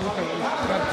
Muchas gracias.